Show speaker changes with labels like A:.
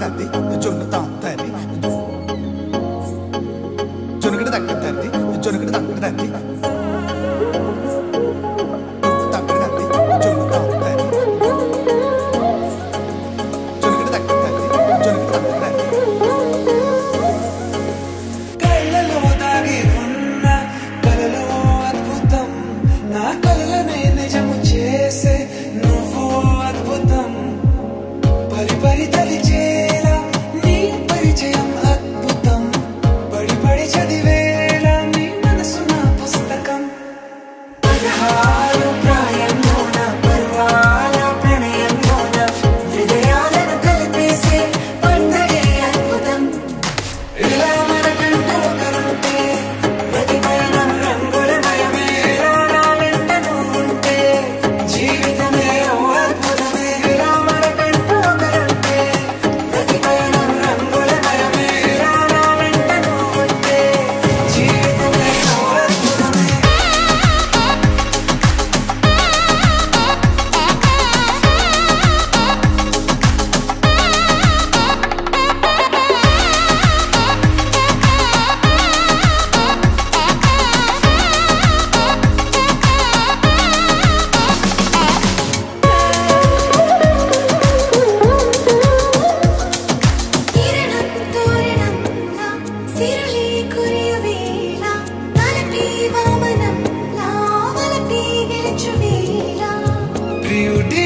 A: la paix de Jonathan. beauty